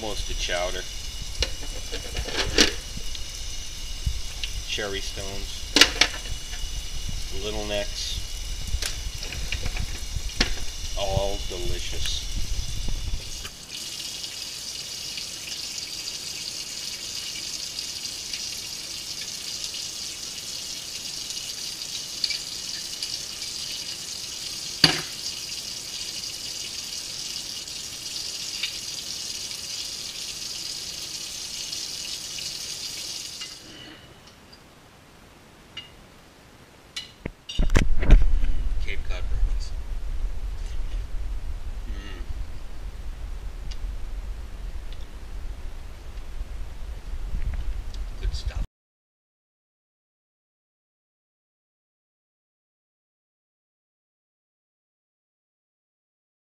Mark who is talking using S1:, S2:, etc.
S1: Almost a chowder. Cherry stones, little necks, all delicious. Good stuff.